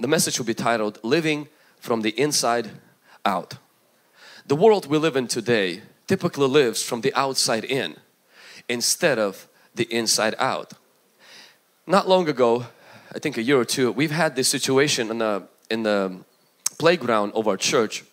the message will be titled Living from the Inside Out. The world we live in today typically lives from the outside in instead of the inside out. Not long ago, I think a year or two, we've had this situation in the, in the playground of our church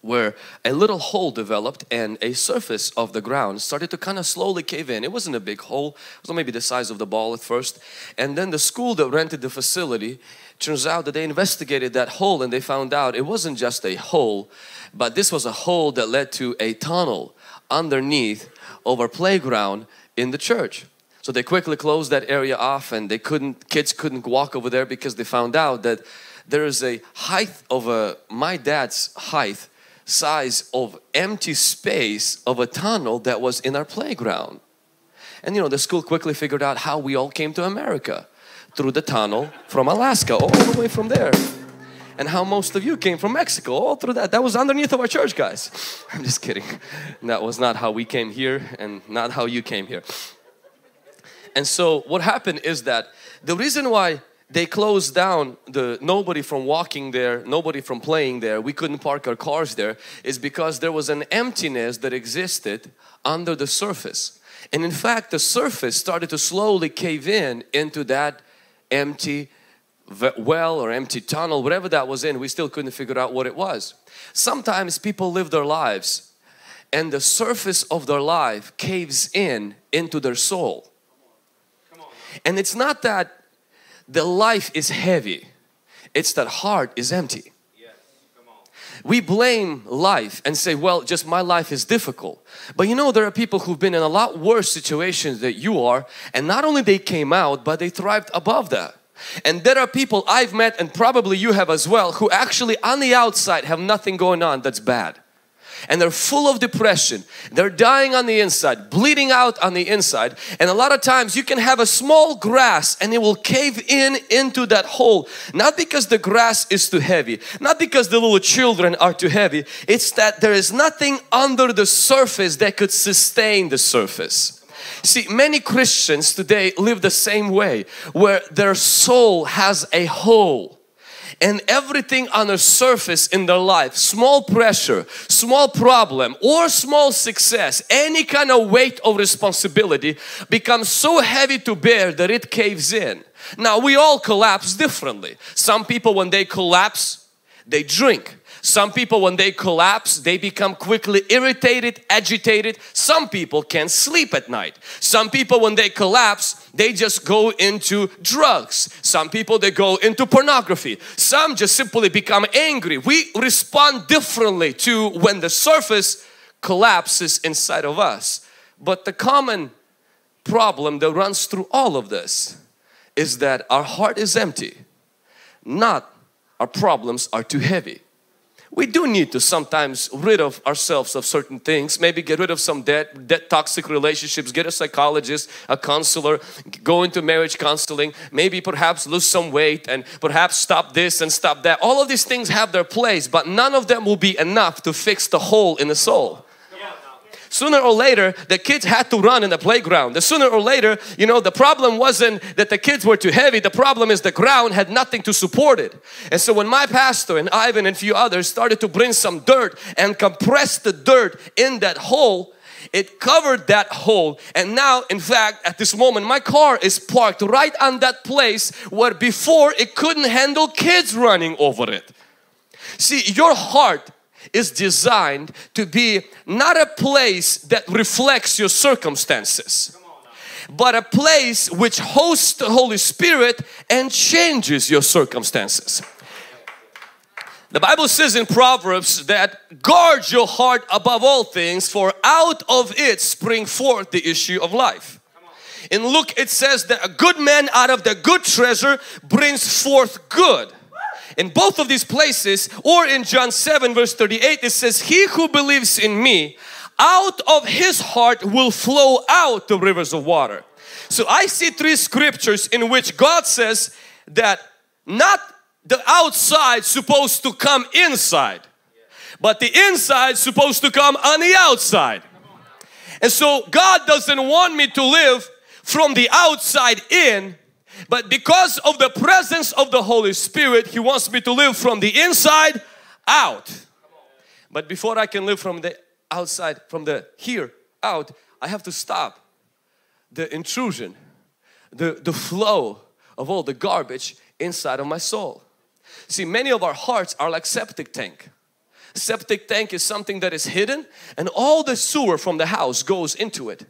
where a little hole developed and a surface of the ground started to kind of slowly cave in. It wasn't a big hole, it was maybe the size of the ball at first. And then the school that rented the facility, turns out that they investigated that hole and they found out it wasn't just a hole, but this was a hole that led to a tunnel underneath of our playground in the church. So they quickly closed that area off and they couldn't, kids couldn't walk over there because they found out that there is a height of a, my dad's height size of empty space of a tunnel that was in our playground. And you know, the school quickly figured out how we all came to America through the tunnel from Alaska, all the way from there. And how most of you came from Mexico, all through that. That was underneath of our church, guys. I'm just kidding. That was not how we came here and not how you came here. And so what happened is that the reason why they closed down the nobody from walking there nobody from playing there we couldn't park our cars there is because there was an emptiness that existed under the surface and in fact the surface started to slowly cave in into that empty well or empty tunnel whatever that was in we still couldn't figure out what it was sometimes people live their lives and the surface of their life caves in into their soul and it's not that the life is heavy, it's that heart is empty. We blame life and say, well, just my life is difficult. But you know, there are people who've been in a lot worse situations that you are, and not only they came out, but they thrived above that. And there are people I've met, and probably you have as well, who actually on the outside have nothing going on that's bad and they're full of depression. They're dying on the inside, bleeding out on the inside. And a lot of times you can have a small grass and it will cave in into that hole. Not because the grass is too heavy, not because the little children are too heavy. It's that there is nothing under the surface that could sustain the surface. See, many Christians today live the same way where their soul has a hole and everything on the surface in their life small pressure small problem or small success any kind of weight of responsibility becomes so heavy to bear that it caves in. Now we all collapse differently. Some people when they collapse they drink some people when they collapse, they become quickly irritated, agitated. Some people can't sleep at night. Some people when they collapse, they just go into drugs. Some people they go into pornography. Some just simply become angry. We respond differently to when the surface collapses inside of us. But the common problem that runs through all of this is that our heart is empty. Not our problems are too heavy we do need to sometimes rid of ourselves of certain things. Maybe get rid of some debt debt toxic relationships get a psychologist a counselor go into marriage counseling maybe perhaps lose some weight and perhaps stop this and stop that. All of these things have their place but none of them will be enough to fix the hole in the soul Sooner or later, the kids had to run in the playground. The sooner or later, you know, the problem wasn't that the kids were too heavy. The problem is the ground had nothing to support it. And so when my pastor and Ivan and a few others started to bring some dirt and compress the dirt in that hole, it covered that hole and now in fact at this moment my car is parked right on that place where before it couldn't handle kids running over it see your heart is designed to be not a place that reflects your circumstances but a place which hosts the Holy Spirit and changes your circumstances. The Bible says in Proverbs that guard your heart above all things for out of it spring forth the issue of life. In Luke it says that a good man out of the good treasure brings forth good in both of these places or in John 7 verse 38 it says he who believes in me out of his heart will flow out the rivers of water. So I see three scriptures in which God says that not the outside supposed to come inside but the inside supposed to come on the outside. And so God doesn't want me to live from the outside in But because of the presence of the Holy Spirit, He wants me to live from the inside out. But before I can live from the outside, from the here out, I have to stop the intrusion, the, the flow of all the garbage inside of my soul. See, many of our hearts are like septic tank. Septic tank is something that is hidden and all the sewer from the house goes into it.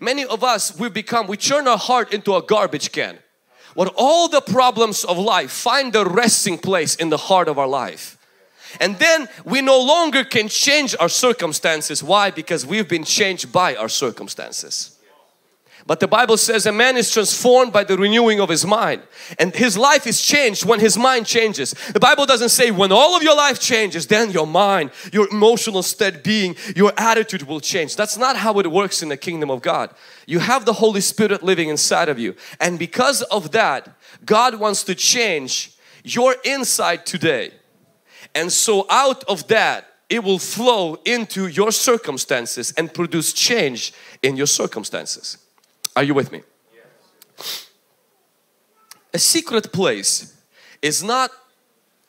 Many of us, we become, we turn our heart into a garbage can. What all the problems of life find the resting place in the heart of our life. And then we no longer can change our circumstances. Why? Because we've been changed by our circumstances. But the Bible says a man is transformed by the renewing of his mind and his life is changed when his mind changes. The Bible doesn't say when all of your life changes then your mind, your emotional state being, your attitude will change. That's not how it works in the kingdom of God. You have the Holy Spirit living inside of you and because of that God wants to change your inside today. And so out of that it will flow into your circumstances and produce change in your circumstances. Are you with me? A secret place is not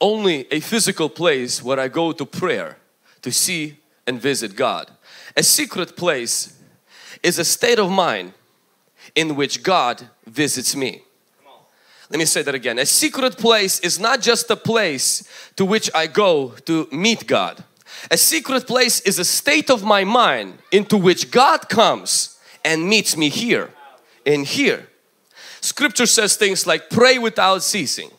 only a physical place where I go to prayer to see and visit God. A secret place is a state of mind in which God visits me. Let me say that again. A secret place is not just a place to which I go to meet God. A secret place is a state of my mind into which God comes and meets me here in here. Scripture says things like pray without ceasing.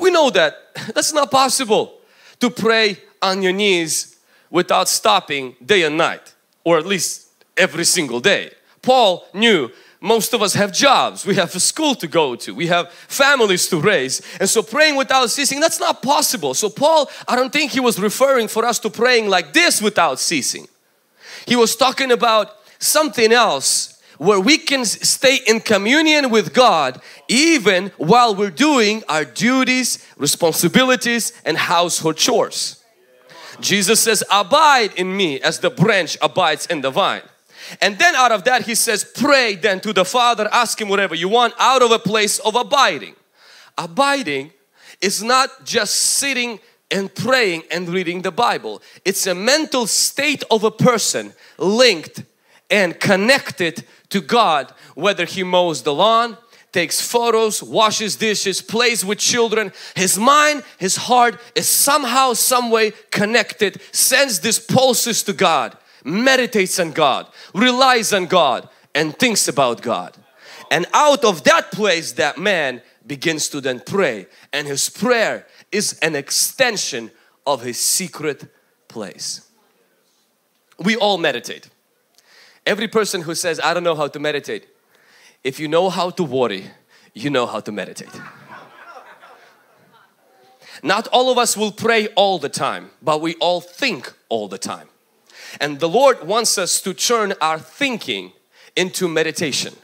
We know that that's not possible to pray on your knees without stopping day and night or at least every single day. Paul knew most of us have jobs, we have a school to go to, we have families to raise and so praying without ceasing that's not possible. So Paul I don't think he was referring for us to praying like this without ceasing. He was talking about something else where we can stay in communion with God even while we're doing our duties, responsibilities and household chores. Jesus says, abide in me as the branch abides in the vine. And then out of that he says, pray then to the Father, ask Him whatever you want out of a place of abiding. Abiding is not just sitting and praying and reading the Bible. It's a mental state of a person linked and connected to God whether he mows the lawn, takes photos, washes dishes, plays with children. His mind, his heart is somehow, some way connected, sends these pulses to God, meditates on God, relies on God and thinks about God. And out of that place that man begins to then pray and his prayer is an extension of his secret place. We all meditate. Every person who says, I don't know how to meditate, if you know how to worry, you know how to meditate. Not all of us will pray all the time, but we all think all the time. And the Lord wants us to turn our thinking into meditation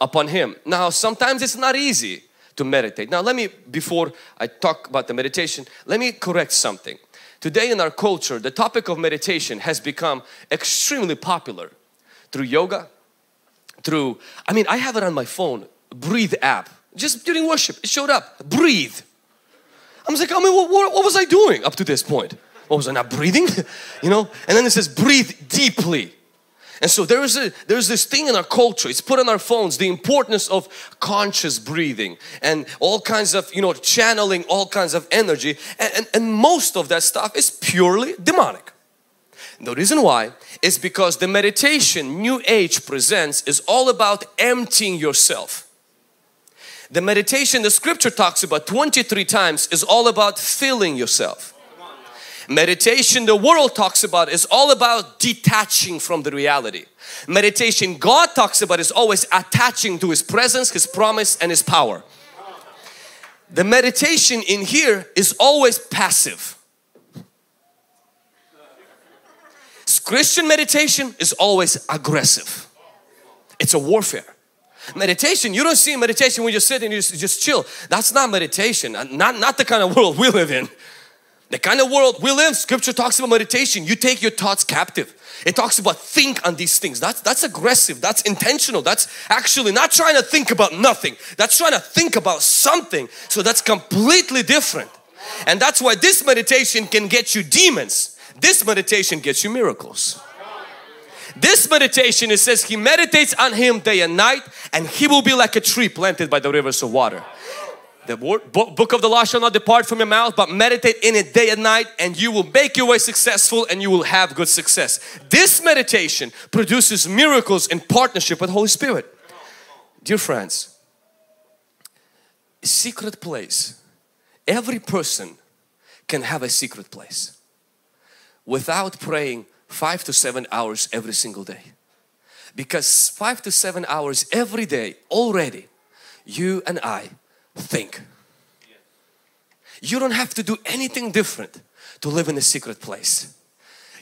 upon Him. Now, sometimes it's not easy to meditate. Now, let me, before I talk about the meditation, let me correct something. Today in our culture, the topic of meditation has become extremely popular through yoga, through, I mean, I have it on my phone, breathe app. Just during worship, it showed up, breathe. I was like, I mean, what, what, was I doing up to this point? What was I not breathing? you know, and then it says breathe deeply. And so there is a there's this thing in our culture. It's put on our phones the importance of conscious breathing and all kinds of you know channeling all kinds of energy. And, and, and most of that stuff is purely demonic. The reason why is because the meditation New Age presents is all about emptying yourself. The meditation the scripture talks about 23 times is all about filling yourself. Meditation the world talks about is all about detaching from the reality. Meditation God talks about is always attaching to His presence, His promise and His power. The meditation in here is always passive. Christian meditation is always aggressive. It's a warfare. Meditation, you don't see meditation when you sit and you just, just chill. That's not meditation. Not, not the kind of world we live in. The kind of world we live, scripture talks about meditation. You take your thoughts captive. It talks about think on these things. That's, that's aggressive. That's intentional. That's actually not trying to think about nothing. That's trying to think about something. So that's completely different. And that's why this meditation can get you demons. This meditation gets you miracles. This meditation, it says he meditates on him day and night and he will be like a tree planted by the rivers of water. The word, book of the law shall not depart from your mouth, but meditate in it day and night, and you will make your way successful and you will have good success. This meditation produces miracles in partnership with Holy Spirit. Dear friends, secret place. Every person can have a secret place without praying five to seven hours every single day. Because five to seven hours every day already, you and I think. You don't have to do anything different to live in a secret place.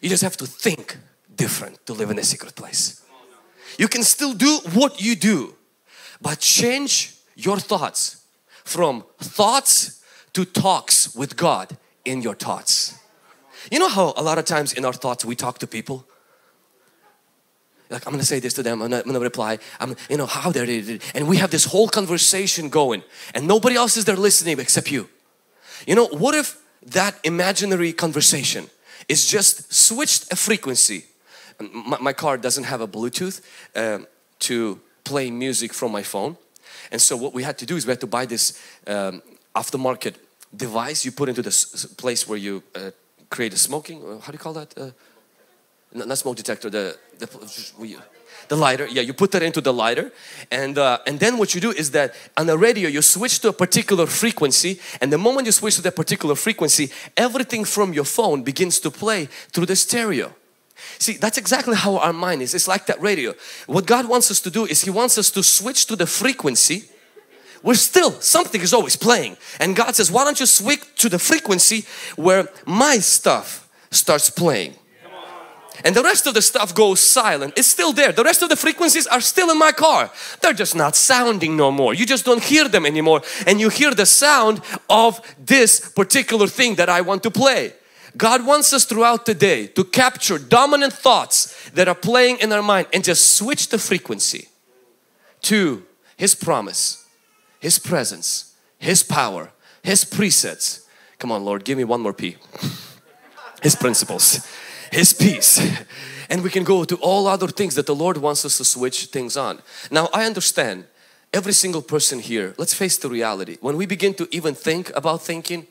You just have to think different to live in a secret place. You can still do what you do, but change your thoughts from thoughts to talks with God in your thoughts. You know how a lot of times in our thoughts we talk to people like I'm gonna say this to them, I'm gonna, I'm gonna reply, I'm, you know, how they're, and we have this whole conversation going and nobody else is there listening except you. You know, what if that imaginary conversation is just switched a frequency? My, my car doesn't have a Bluetooth um, to play music from my phone. And so what we had to do is we had to buy this um, aftermarket device you put into this place where you uh, create a smoking, how do you call that? Uh, not smoke detector, the, the, the lighter. Yeah, you put that into the lighter and, uh, and then what you do is that on the radio you switch to a particular frequency and the moment you switch to that particular frequency, everything from your phone begins to play through the stereo. See, that's exactly how our mind is. It's like that radio. What God wants us to do is He wants us to switch to the frequency we're still, something is always playing. And God says, why don't you switch to the frequency where my stuff starts playing and the rest of the stuff goes silent. It's still there. The rest of the frequencies are still in my car. They're just not sounding no more. You just don't hear them anymore and you hear the sound of this particular thing that I want to play. God wants us throughout the day to capture dominant thoughts that are playing in our mind and just switch the frequency to His promise, His presence, His power, His precepts. Come on Lord, give me one more P. His principles his peace and we can go to all other things that the Lord wants us to switch things on. Now I understand every single person here, let's face the reality. When we begin to even think about thinking,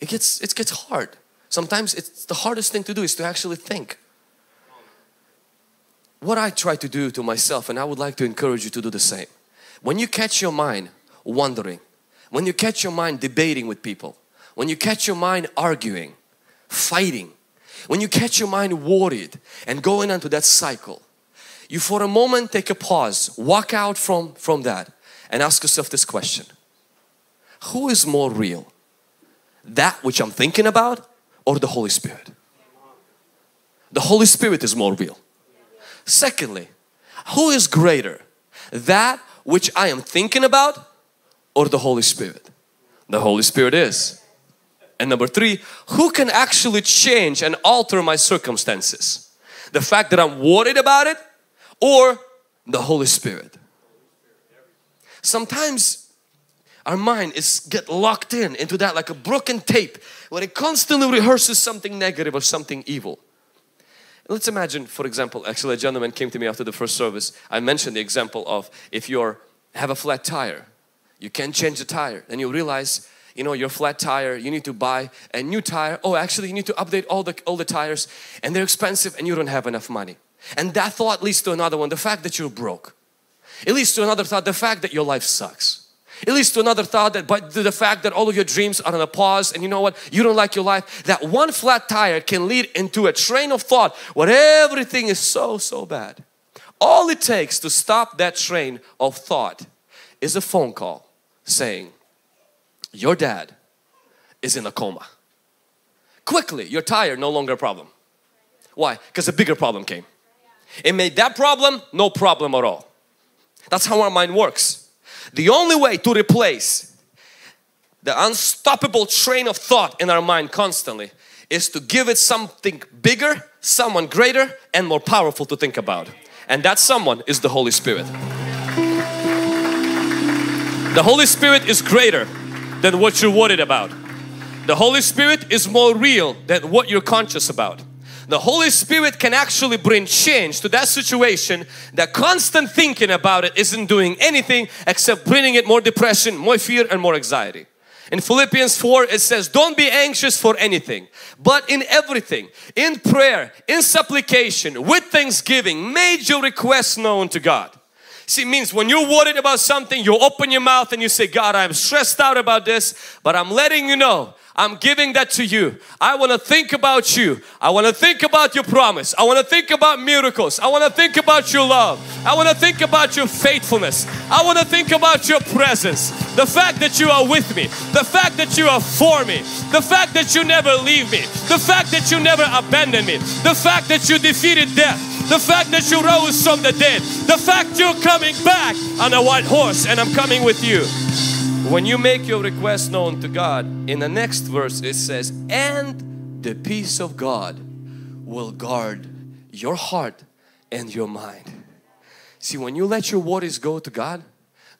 it gets, it gets hard. Sometimes it's the hardest thing to do is to actually think. What I try to do to myself and I would like to encourage you to do the same. When you catch your mind wondering, when you catch your mind debating with people, when you catch your mind arguing, fighting, when you catch your mind worried and going into that cycle, you for a moment take a pause, walk out from, from that and ask yourself this question. Who is more real? That which I'm thinking about or the Holy Spirit? The Holy Spirit is more real. Secondly, who is greater? That which I am thinking about or the Holy Spirit? The Holy Spirit is. And number three, who can actually change and alter my circumstances? The fact that I'm worried about it or the Holy Spirit? Sometimes our mind is get locked in into that like a broken tape where it constantly rehearses something negative or something evil. Let's imagine for example, actually a gentleman came to me after the first service. I mentioned the example of if you have a flat tire, you can't change the tire. Then you realize you know your flat tire you need to buy a new tire. Oh actually you need to update all the all the tires and they're expensive and you don't have enough money. And that thought leads to another one the fact that you're broke. It leads to another thought the fact that your life sucks. It leads to another thought that but the fact that all of your dreams are on a pause and you know what? You don't like your life. That one flat tire can lead into a train of thought where everything is so so bad. All it takes to stop that train of thought is a phone call saying your dad is in a coma. Quickly, your tire no longer a problem. Why? Because a bigger problem came. It made that problem no problem at all. That's how our mind works. The only way to replace the unstoppable train of thought in our mind constantly is to give it something bigger, someone greater and more powerful to think about. And that someone is the Holy Spirit. The Holy Spirit is greater than what you're worried about. The Holy Spirit is more real than what you're conscious about. The Holy Spirit can actually bring change to that situation that constant thinking about it isn't doing anything except bringing it more depression, more fear and more anxiety. In Philippians 4 it says don't be anxious for anything but in everything in prayer in supplication with thanksgiving made your requests known to God. See it means when you're worried about something you open your mouth and you say God I'm stressed out about this but I'm letting you know I'm giving that to you. I want to think about you. I want to think about your promise. I want to think about miracles. I want to think about your love. I want to think about your faithfulness. I want to think about your presence. The fact that you are with me. The fact that you are for me. The fact that you never leave me. The fact that you never abandon me. The fact that you defeated death. The fact that you rose from the dead. The fact you're coming back on a white horse and I'm coming with you. When you make your request known to God, in the next verse it says, and the peace of God will guard your heart and your mind. See, when you let your worries go to God,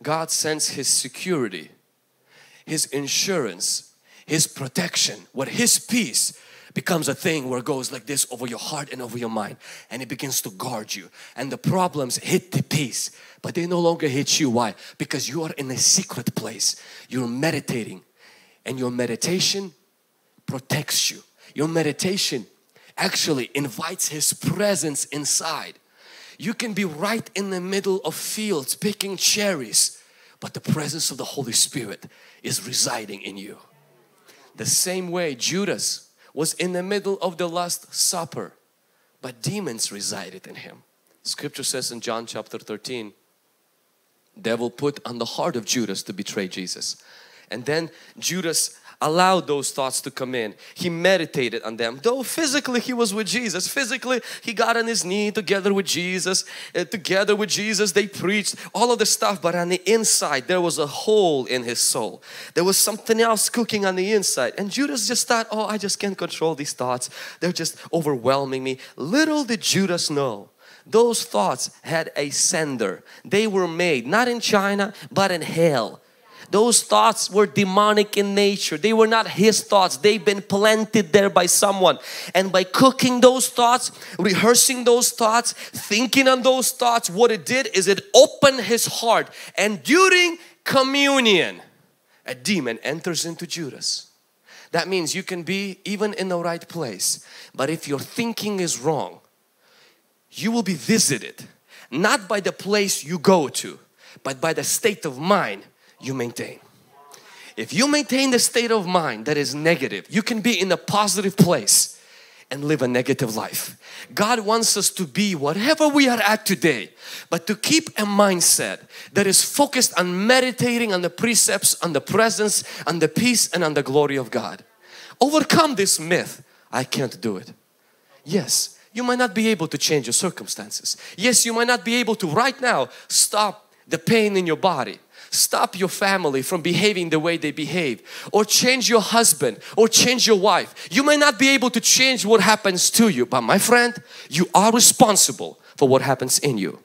God sends His security, His insurance, His protection, what His peace becomes a thing where it goes like this over your heart and over your mind and it begins to guard you. And the problems hit the peace but they no longer hit you. Why? Because you are in a secret place. You're meditating and your meditation protects you. Your meditation actually invites his presence inside. You can be right in the middle of fields picking cherries but the presence of the Holy Spirit is residing in you. The same way Judas was in the middle of the last supper but demons resided in him. Scripture says in John chapter 13 devil put on the heart of Judas to betray Jesus. And then Judas allowed those thoughts to come in. He meditated on them. Though physically he was with Jesus, physically he got on his knee together with Jesus, uh, together with Jesus they preached all of the stuff but on the inside there was a hole in his soul. There was something else cooking on the inside and Judas just thought, oh I just can't control these thoughts. They're just overwhelming me. Little did Judas know those thoughts had a sender. They were made not in China but in hell those thoughts were demonic in nature. They were not his thoughts. They've been planted there by someone. And by cooking those thoughts, rehearsing those thoughts, thinking on those thoughts, what it did is it opened his heart. And during communion, a demon enters into Judas. That means you can be even in the right place. But if your thinking is wrong, you will be visited not by the place you go to, but by the state of mind you maintain. If you maintain the state of mind that is negative, you can be in a positive place and live a negative life. God wants us to be whatever we are at today, but to keep a mindset that is focused on meditating on the precepts, on the presence, on the peace and on the glory of God. Overcome this myth, I can't do it. Yes, you might not be able to change your circumstances. Yes, you might not be able to right now stop the pain in your body stop your family from behaving the way they behave or change your husband or change your wife. You may not be able to change what happens to you but my friend you are responsible for what happens in you.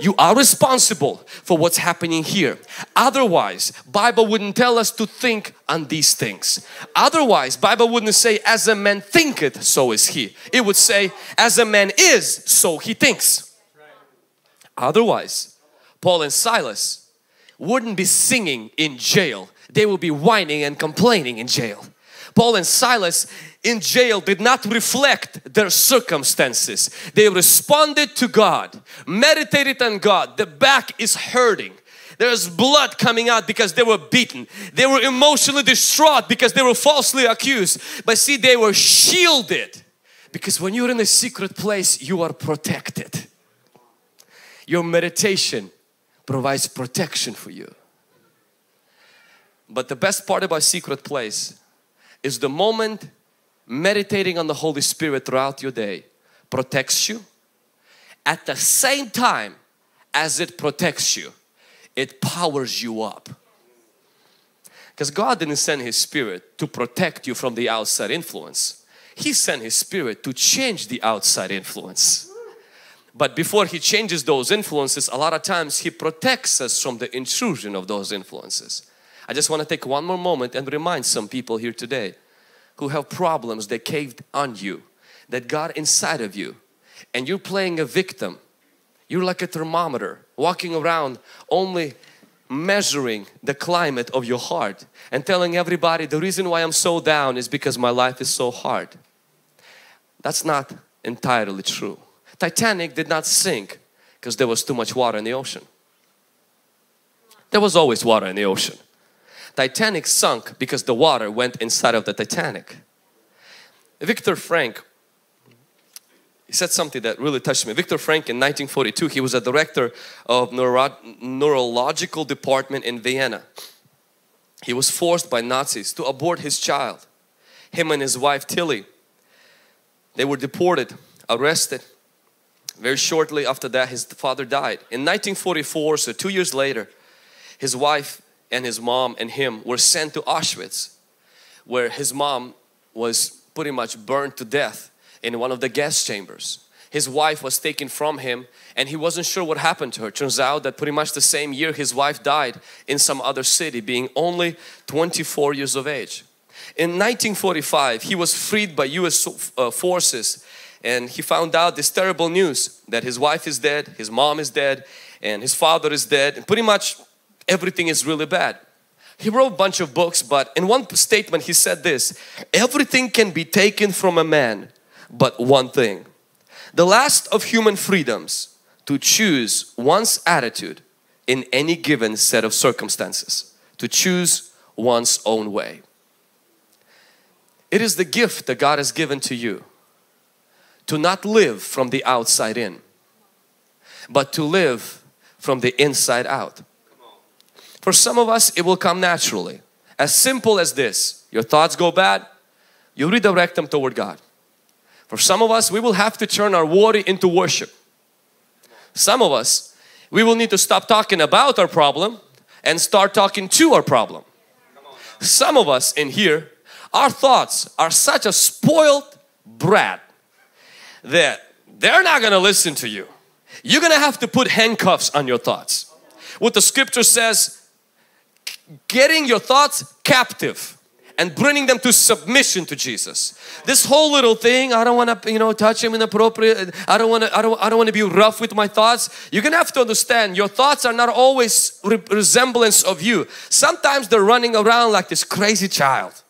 You are responsible for what's happening here. Otherwise, Bible wouldn't tell us to think on these things. Otherwise, Bible wouldn't say as a man thinketh, so is he. It would say as a man is, so he thinks. Otherwise, Paul and Silas wouldn't be singing in jail. They would be whining and complaining in jail. Paul and Silas in jail did not reflect their circumstances. They responded to God, meditated on God. The back is hurting. There's blood coming out because they were beaten. They were emotionally distraught because they were falsely accused. But see, they were shielded because when you're in a secret place, you are protected. Your meditation provides protection for you. But the best part about secret place is the moment meditating on the Holy Spirit throughout your day protects you. At the same time as it protects you, it powers you up. Because God didn't send His Spirit to protect you from the outside influence. He sent His Spirit to change the outside influence. But before He changes those influences, a lot of times He protects us from the intrusion of those influences. I just want to take one more moment and remind some people here today who have problems that caved on you, that got inside of you, and you're playing a victim. You're like a thermometer walking around only measuring the climate of your heart and telling everybody the reason why I'm so down is because my life is so hard. That's not entirely true. Titanic did not sink because there was too much water in the ocean. There was always water in the ocean. Titanic sunk because the water went inside of the Titanic. Viktor Frankl, he said something that really touched me. Viktor Frankl in 1942, he was a director of neuro neurological department in Vienna. He was forced by Nazis to abort his child. Him and his wife Tilly, they were deported, arrested, very shortly after that, his father died. In 1944, so two years later, his wife and his mom and him were sent to Auschwitz, where his mom was pretty much burned to death in one of the gas chambers. His wife was taken from him and he wasn't sure what happened to her. Turns out that pretty much the same year his wife died in some other city being only 24 years of age. In 1945 he was freed by US uh, forces and he found out this terrible news that his wife is dead, his mom is dead, and his father is dead, and pretty much everything is really bad. He wrote a bunch of books, but in one statement he said this Everything can be taken from a man, but one thing. The last of human freedoms to choose one's attitude in any given set of circumstances, to choose one's own way. It is the gift that God has given to you to not live from the outside in, but to live from the inside out. For some of us, it will come naturally. As simple as this, your thoughts go bad, you redirect them toward God. For some of us, we will have to turn our worry into worship. Some of us, we will need to stop talking about our problem and start talking to our problem. Some of us in here, our thoughts are such a spoiled brat that they're not going to listen to you. You're going to have to put handcuffs on your thoughts. What the scripture says, getting your thoughts captive and bringing them to submission to Jesus. This whole little thing, I don't want to, you know, touch him inappropriate. I don't want to, I don't, I don't want to be rough with my thoughts. You're gonna have to understand your thoughts are not always re resemblance of you. Sometimes they're running around like this crazy child,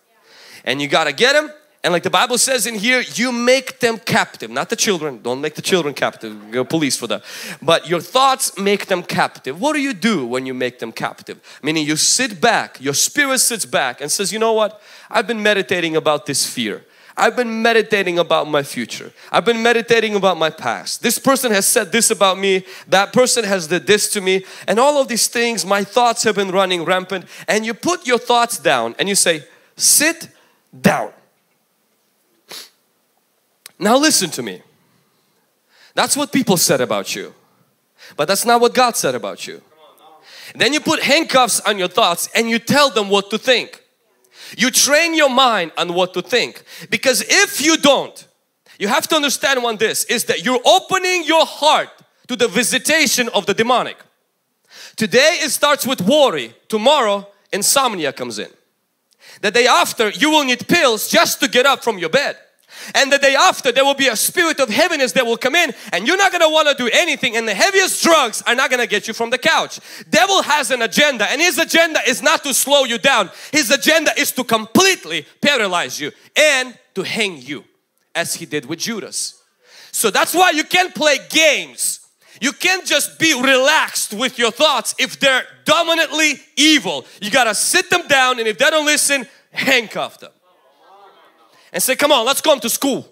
and you gotta get them and like the Bible says in here, you make them captive. Not the children. Don't make the children captive. Go police for that. But your thoughts make them captive. What do you do when you make them captive? Meaning you sit back, your spirit sits back and says, you know what? I've been meditating about this fear. I've been meditating about my future. I've been meditating about my past. This person has said this about me. That person has did this to me. And all of these things, my thoughts have been running rampant. And you put your thoughts down and you say, sit down. Now listen to me. That's what people said about you. But that's not what God said about you. Then you put handcuffs on your thoughts and you tell them what to think. You train your mind on what to think. Because if you don't, you have to understand one this is that you're opening your heart to the visitation of the demonic. Today it starts with worry. Tomorrow insomnia comes in. The day after you will need pills just to get up from your bed and the day after there will be a spirit of heaviness that will come in and you're not going to want to do anything and the heaviest drugs are not going to get you from the couch. Devil has an agenda and his agenda is not to slow you down. His agenda is to completely paralyze you and to hang you as he did with Judas. So that's why you can't play games. You can't just be relaxed with your thoughts if they're dominantly evil. You got to sit them down and if they don't listen handcuff them and say, come on, let's go to school.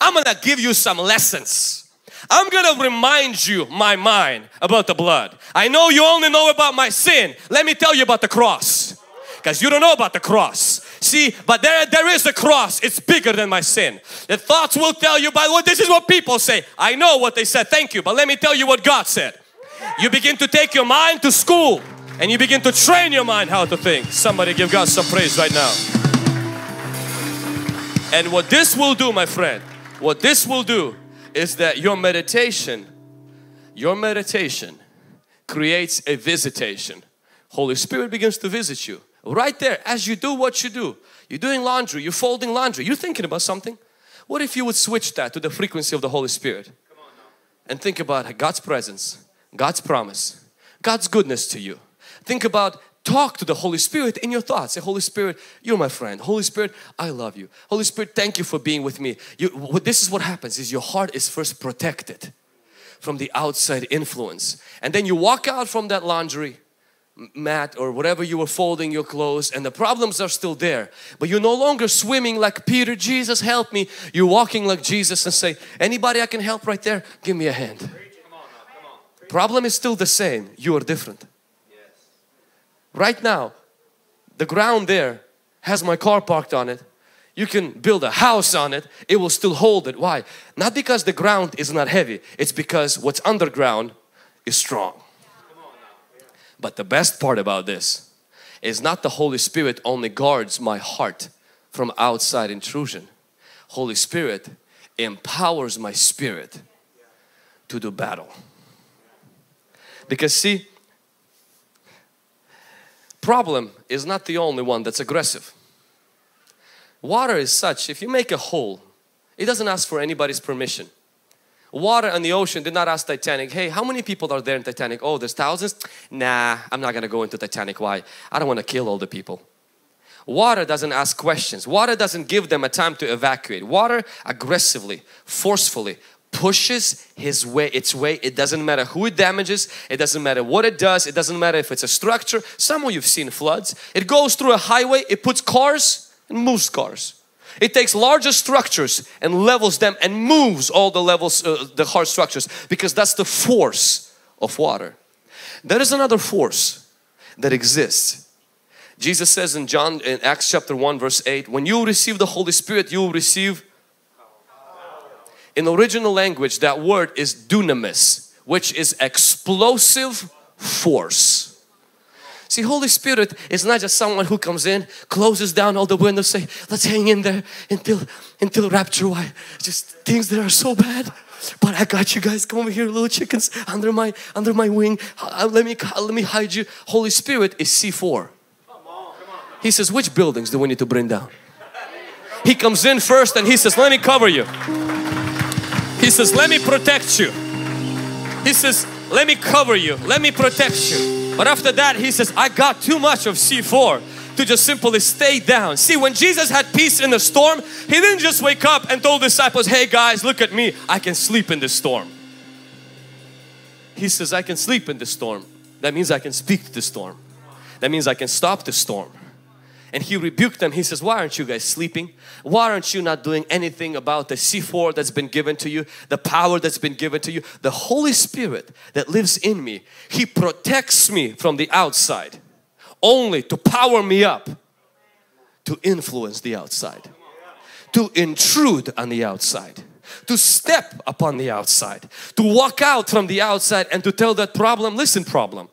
I'm gonna give you some lessons. I'm gonna remind you, my mind, about the blood. I know you only know about my sin. Let me tell you about the cross. Because you don't know about the cross. See, but there, there is a cross. It's bigger than my sin. The thoughts will tell you, by what this is what people say. I know what they said, thank you. But let me tell you what God said. You begin to take your mind to school and you begin to train your mind how to think. Somebody give God some praise right now. And what this will do, my friend, what this will do is that your meditation, your meditation creates a visitation. Holy Spirit begins to visit you right there as you do what you do. You're doing laundry, you're folding laundry, you're thinking about something. What if you would switch that to the frequency of the Holy Spirit and think about God's presence, God's promise, God's goodness to you. Think about talk to the Holy Spirit in your thoughts. Say, Holy Spirit, you're my friend. Holy Spirit, I love you. Holy Spirit, thank you for being with me. You, this is what happens is your heart is first protected from the outside influence. And then you walk out from that laundry mat or whatever you were folding your clothes and the problems are still there but you're no longer swimming like Peter Jesus help me you're walking like Jesus and say anybody I can help right there give me a hand problem is still the same you are different right now the ground there has my car parked on it. You can build a house on it. It will still hold it. Why? Not because the ground is not heavy. It's because what's underground is strong. But the best part about this is not the Holy Spirit only guards my heart from outside intrusion. Holy Spirit empowers my spirit to do battle. Because see, problem is not the only one that's aggressive. Water is such, if you make a hole, it doesn't ask for anybody's permission. Water on the ocean did not ask Titanic, hey, how many people are there in Titanic? Oh, there's thousands? Nah, I'm not gonna go into Titanic. Why? I don't wanna kill all the people. Water doesn't ask questions. Water doesn't give them a time to evacuate. Water aggressively, forcefully pushes his way, its way. It doesn't matter who it damages. It doesn't matter what it does. It doesn't matter if it's a structure. Some of you've seen floods. It goes through a highway. It puts cars and moves cars. It takes larger structures and levels them and moves all the levels, uh, the hard structures because that's the force of water. There is another force that exists. Jesus says in John in Acts chapter 1 verse 8, when you receive the Holy Spirit, you will receive in original language that word is dunamis, which is explosive force. See, Holy Spirit is not just someone who comes in, closes down all the windows, say, let's hang in there until until rapture. Why? Just things that are so bad. But I got you guys. Come over here, little chickens, under my under my wing. Uh, let me let me hide you. Holy Spirit is C4. He says, which buildings do we need to bring down? He comes in first and he says, let me cover you. He says, let me protect you. He says, let me cover you. Let me protect you. But after that he says, I got too much of C4 to just simply stay down. See, when Jesus had peace in the storm, He didn't just wake up and told disciples, hey guys, look at me, I can sleep in the storm. He says, I can sleep in the storm. That means I can speak to the storm. That means I can stop the storm and he rebuked them. He says, why aren't you guys sleeping? Why aren't you not doing anything about the C4 that's been given to you, the power that's been given to you? The Holy Spirit that lives in me, He protects me from the outside only to power me up to influence the outside, to intrude on the outside to step upon the outside, to walk out from the outside and to tell that problem, listen problem,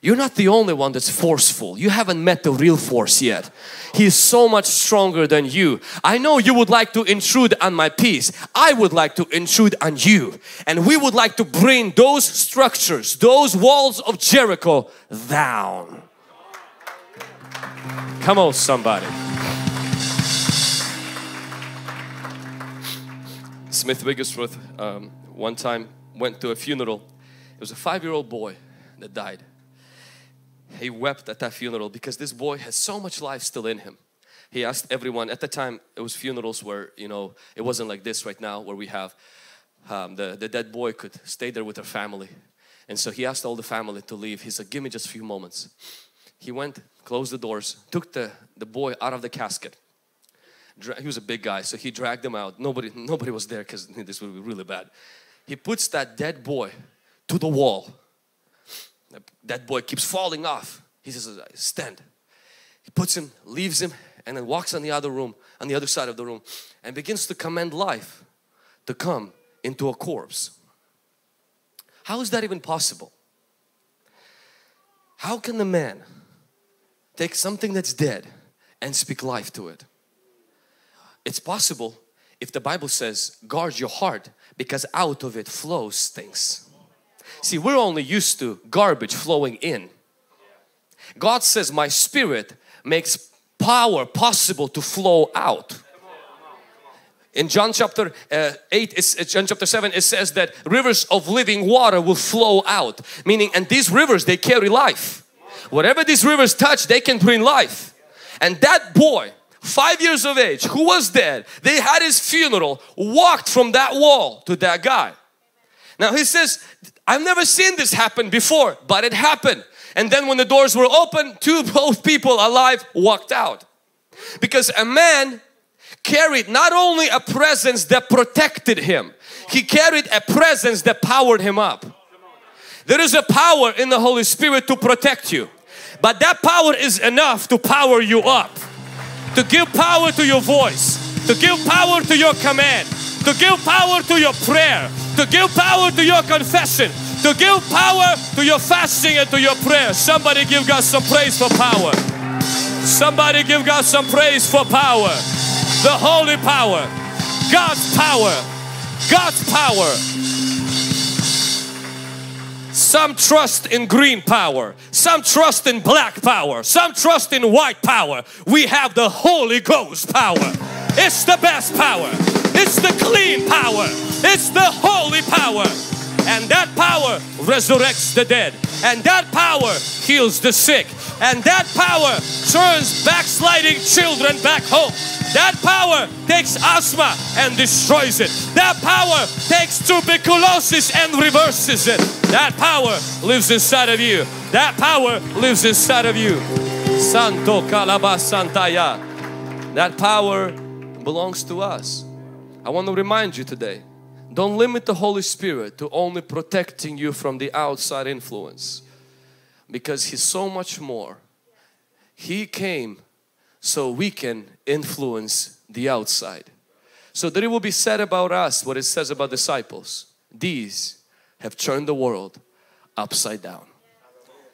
you're not the only one that's forceful. You haven't met the real force yet. He is so much stronger than you. I know you would like to intrude on my peace. I would like to intrude on you. And we would like to bring those structures, those walls of Jericho down. Come on somebody. Smith Wigglesworth um, one time went to a funeral. It was a five-year-old boy that died he wept at that funeral because this boy has so much life still in him. He asked everyone, at the time it was funerals where, you know, it wasn't like this right now where we have um, the, the dead boy could stay there with her family. And so he asked all the family to leave. He said, give me just a few moments. He went, closed the doors, took the, the boy out of the casket. Dra he was a big guy, so he dragged him out. Nobody, nobody was there because this would be really bad. He puts that dead boy to the wall that boy keeps falling off. He says, uh, stand. He puts him, leaves him, and then walks on the other room, on the other side of the room, and begins to command life to come into a corpse. How is that even possible? How can a man take something that's dead and speak life to it? It's possible if the Bible says guard your heart because out of it flows things. See, we're only used to garbage flowing in. God says my spirit makes power possible to flow out. In John chapter uh, 8, it's, John chapter 7, it says that rivers of living water will flow out. Meaning, and these rivers, they carry life. Whatever these rivers touch, they can bring life. And that boy, five years of age, who was dead, they had his funeral, walked from that wall to that guy. Now he says, I've never seen this happen before, but it happened. And then when the doors were open, two both people alive walked out. Because a man carried not only a presence that protected him, he carried a presence that powered him up. There is a power in the Holy Spirit to protect you. But that power is enough to power you up. To give power to your voice. To give power to your command. To give power to your prayer. To give power to your confession. To give power to your fasting and to your prayer. Somebody give God some praise for power. Somebody give God some praise for power the holy power, God's power, God's power. Some trust in green power, some trust in black power, some trust in white power. We have the Holy Ghost power. It's the best power, it's the clean power, it's the holy power. And that power resurrects the dead, and that power heals the sick, and that power turns backsliding children back home. That power takes asthma and destroys it. That power takes tuberculosis and reverses it. That power lives inside of you. That power lives inside of you. Santo Santaya. That power belongs to us. I want to remind you today don't limit the Holy Spirit to only protecting you from the outside influence because He's so much more. He came so we can influence the outside. So that it will be said about us what it says about disciples. These have turned the world upside down.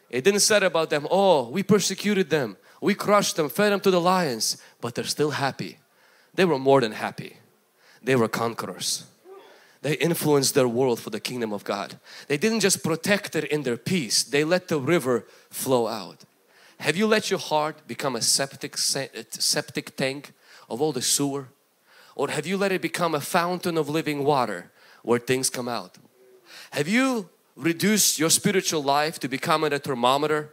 It didn't say about them, oh, we persecuted them, we crushed them, fed them to the lions, but they're still happy. They were more than happy. They were conquerors. They influenced their world for the kingdom of God. They didn't just protect it in their peace, they let the river flow out. Have you let your heart become a septic, septic tank of all the sewer? Or have you let it become a fountain of living water where things come out? Have you reduced your spiritual life to becoming a thermometer?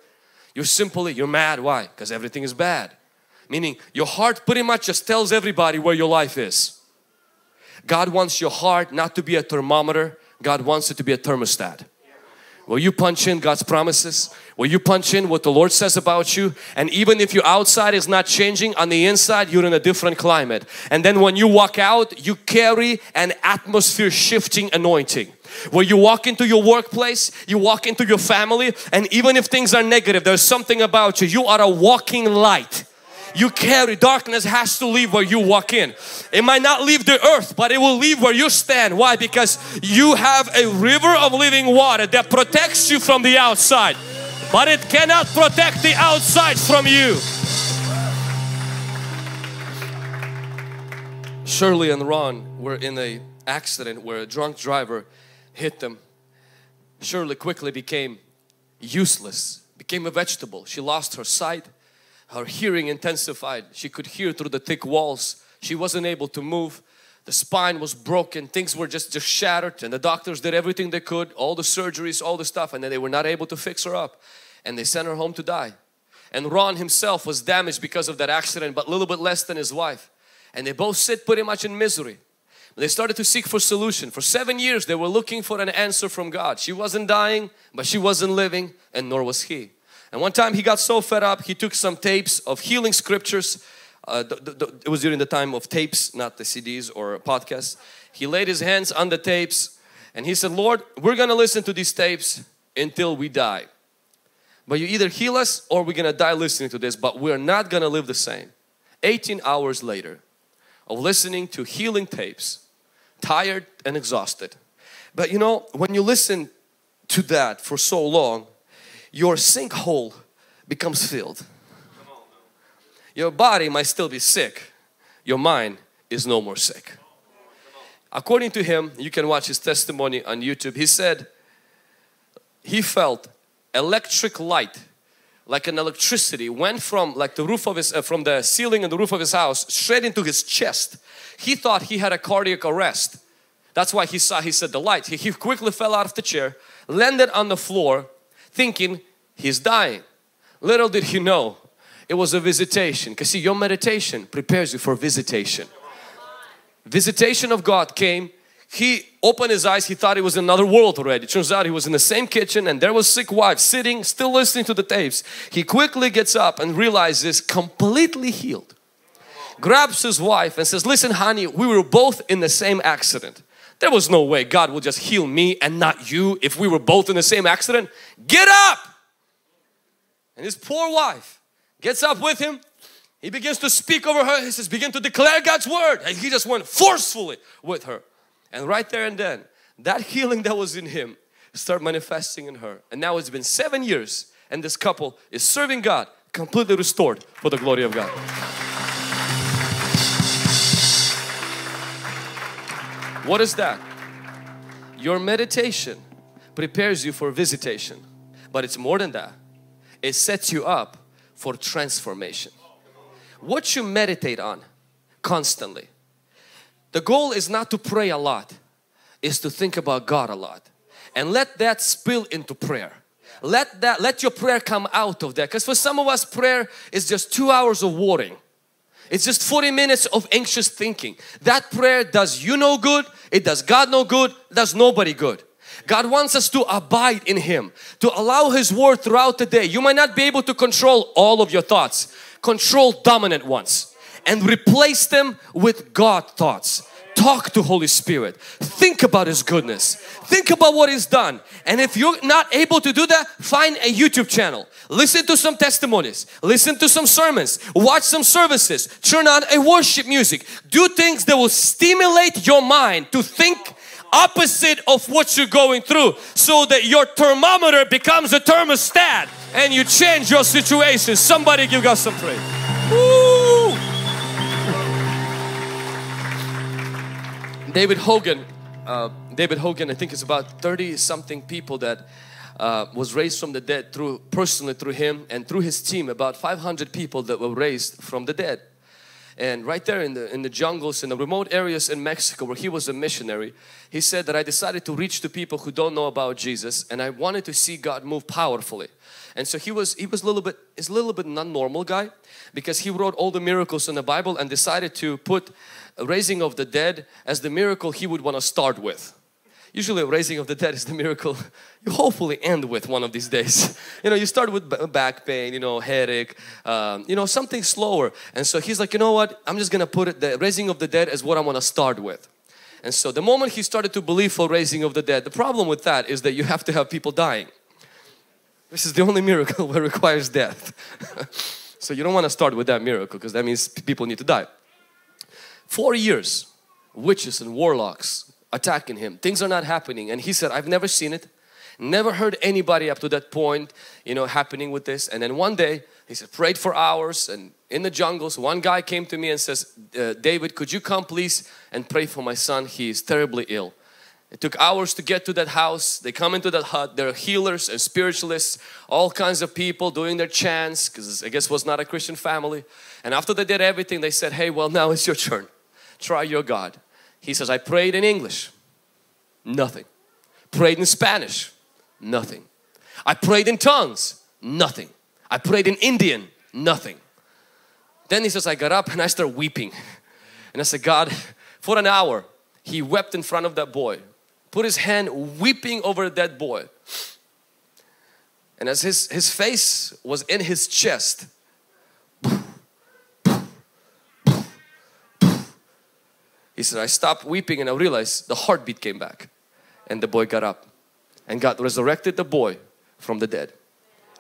You're simply, you're mad. Why? Because everything is bad. Meaning your heart pretty much just tells everybody where your life is. God wants your heart not to be a thermometer. God wants it to be a thermostat. Will you punch in God's promises? Will you punch in what the Lord says about you? And even if your outside is not changing, on the inside you're in a different climate. And then when you walk out, you carry an atmosphere shifting anointing. Where you walk into your workplace, you walk into your family, and even if things are negative, there's something about you. You are a walking light you carry darkness has to leave where you walk in. It might not leave the earth but it will leave where you stand. Why? Because you have a river of living water that protects you from the outside but it cannot protect the outside from you. Shirley and Ron were in a accident where a drunk driver hit them. Shirley quickly became useless became a vegetable. She lost her sight her hearing intensified. She could hear through the thick walls. She wasn't able to move. The spine was broken. Things were just, just shattered and the doctors did everything they could, all the surgeries, all the stuff and then they were not able to fix her up and they sent her home to die. And Ron himself was damaged because of that accident but a little bit less than his wife. And they both sit pretty much in misery. They started to seek for solution. For seven years they were looking for an answer from God. She wasn't dying but she wasn't living and nor was he. And one time he got so fed up, he took some tapes of healing scriptures. Uh, it was during the time of tapes, not the CDs or podcasts. He laid his hands on the tapes and he said, Lord, we're going to listen to these tapes until we die. But you either heal us or we're going to die listening to this, but we're not going to live the same. 18 hours later of listening to healing tapes, tired and exhausted. But you know, when you listen to that for so long, your sinkhole becomes filled. Your body might still be sick, your mind is no more sick. According to him, you can watch his testimony on YouTube. He said he felt electric light like an electricity went from like the roof of his uh, from the ceiling and the roof of his house straight into his chest he thought he had a cardiac arrest that's why he saw he said the light he, he quickly fell out of the chair landed on the floor thinking he's dying. Little did he know it was a visitation. Because see your meditation prepares you for visitation. Visitation of God came. He opened his eyes. He thought he was in another world already. Turns out he was in the same kitchen and there was sick wife sitting still listening to the tapes. He quickly gets up and realizes completely healed. Grabs his wife and says listen honey we were both in the same accident there was no way God will just heal me and not you if we were both in the same accident. Get up! And his poor wife gets up with him. He begins to speak over her. He says begin to declare God's word. And he just went forcefully with her. And right there and then, that healing that was in him start manifesting in her. And now it's been seven years and this couple is serving God completely restored for the glory of God. What is that? Your meditation prepares you for visitation, but it's more than that. It sets you up for transformation. What you meditate on constantly the goal is not to pray a lot, is to think about God a lot. And let that spill into prayer. Let that let your prayer come out of that. Because for some of us prayer is just two hours of warring. It's just 40 minutes of anxious thinking. That prayer does you no good, it does God no good, does nobody good. God wants us to abide in Him, to allow His word throughout the day. You might not be able to control all of your thoughts. Control dominant ones and replace them with God thoughts. Talk to Holy Spirit. Think about His goodness. Think about what He's done. And if you're not able to do that, find a YouTube channel. Listen to some testimonies. Listen to some sermons. Watch some services. Turn on a worship music. Do things that will stimulate your mind to think opposite of what you're going through so that your thermometer becomes a thermostat and you change your situation. Somebody give God some praise. Woo! David Hogan, uh, David Hogan, I think it's about 30 something people that uh, was raised from the dead through personally through him and through his team about 500 people that were raised from the dead and right there in the in the jungles in the remote areas in Mexico where he was a missionary he said that I decided to reach to people who don't know about Jesus and I wanted to see God move powerfully and so he was he was a little bit is a little bit non-normal guy because he wrote all the miracles in the Bible and decided to put raising of the dead as the miracle he would want to start with. Usually raising of the dead is the miracle you hopefully end with one of these days. You know, you start with back pain, you know, headache, um, you know, something slower. And so he's like, you know what, I'm just gonna put it, the raising of the dead is what i'm gonna start with. And so the moment he started to believe for raising of the dead, the problem with that is that you have to have people dying. This is the only miracle that requires death. so you don't want to start with that miracle because that means people need to die. Four years, witches and warlocks attacking him. Things are not happening. And he said, I've never seen it. Never heard anybody up to that point, you know, happening with this. And then one day, he said, prayed for hours and in the jungles, one guy came to me and says, uh, David, could you come please and pray for my son? He is terribly ill. It took hours to get to that house. They come into that hut. There are healers and spiritualists, all kinds of people doing their chants because I guess was not a Christian family. And after they did everything, they said, hey, well, now it's your turn try your God. He says, I prayed in English, nothing. Prayed in Spanish, nothing. I prayed in tongues, nothing. I prayed in Indian, nothing. Then he says, I got up and I started weeping. And I said, God, for an hour, he wept in front of that boy, put his hand weeping over that boy. And as his, his face was in his chest, He said, I stopped weeping and I realized the heartbeat came back. And the boy got up. And God resurrected the boy from the dead.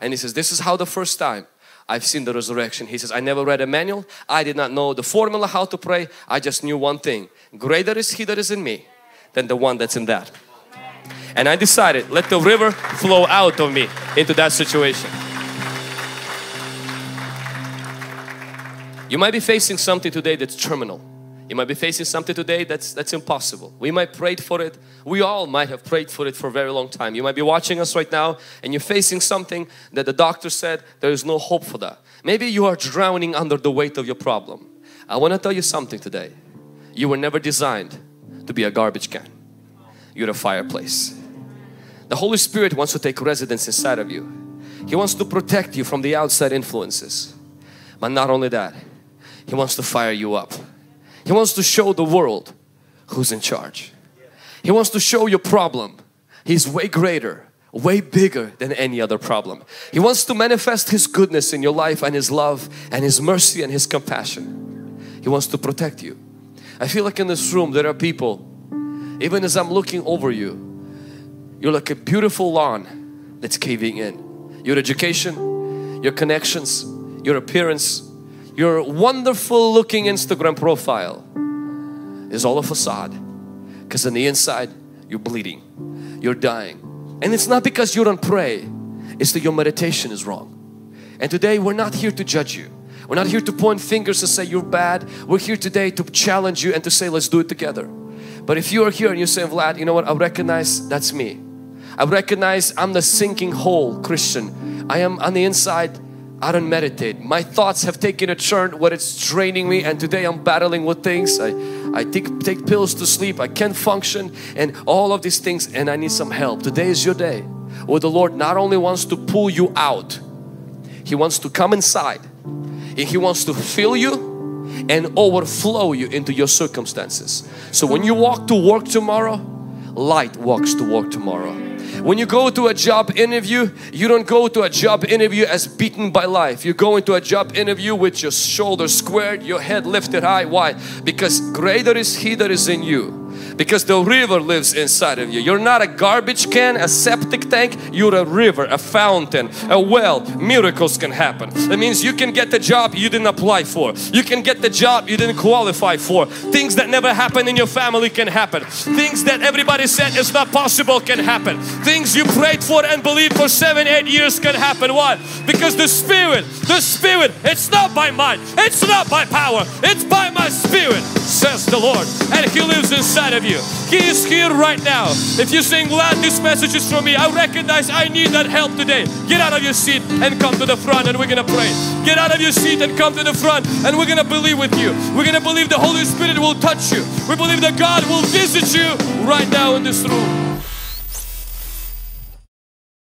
And he says, this is how the first time I've seen the resurrection. He says, I never read a manual. I did not know the formula how to pray. I just knew one thing. Greater is He that is in me than the one that's in that. And I decided, let the river flow out of me into that situation. You might be facing something today that's terminal. You might be facing something today that's that's impossible. We might prayed for it. We all might have prayed for it for a very long time. You might be watching us right now and you're facing something that the doctor said there is no hope for that. Maybe you are drowning under the weight of your problem. I want to tell you something today. You were never designed to be a garbage can. You're a fireplace. The Holy Spirit wants to take residence inside of you. He wants to protect you from the outside influences. But not only that, He wants to fire you up. He wants to show the world who's in charge. He wants to show your problem. He's way greater, way bigger than any other problem. He wants to manifest His goodness in your life and His love and His mercy and His compassion. He wants to protect you. I feel like in this room there are people, even as I'm looking over you, you're like a beautiful lawn that's caving in. Your education, your connections, your appearance, your wonderful looking Instagram profile is all a facade because on the inside you're bleeding, you're dying. And it's not because you don't pray, it's that your meditation is wrong. And today we're not here to judge you. We're not here to point fingers and say you're bad. We're here today to challenge you and to say let's do it together. But if you are here and you're saying Vlad, you know what, I recognize that's me. I recognize I'm the sinking hole Christian. I am on the inside I don't meditate. My thoughts have taken a turn where it's draining me and today I'm battling with things. I, I take, take pills to sleep. I can't function and all of these things and I need some help. Today is your day where the Lord not only wants to pull you out, He wants to come inside. and He wants to fill you and overflow you into your circumstances. So when you walk to work tomorrow, light walks to work tomorrow. When you go to a job interview, you don't go to a job interview as beaten by life. You go into a job interview with your shoulders squared, your head lifted high. Why? Because greater is He that is in you because the river lives inside of you. You're not a garbage can, a septic tank, you're a river, a fountain, a well. Miracles can happen. That means you can get the job you didn't apply for. You can get the job you didn't qualify for. Things that never happened in your family can happen. Things that everybody said is not possible can happen. Things you prayed for and believed for seven, eight years can happen. Why? Because the Spirit, the Spirit, it's not by might, it's not by power, it's by my Spirit, says the Lord. And He lives inside of you. He is here right now. If you're saying, Vlad this message is for me, I recognize I need that help today. Get out of your seat and come to the front and we're gonna pray. Get out of your seat and come to the front and we're gonna believe with you. We're gonna believe the Holy Spirit will touch you. We believe that God will visit you right now in this room.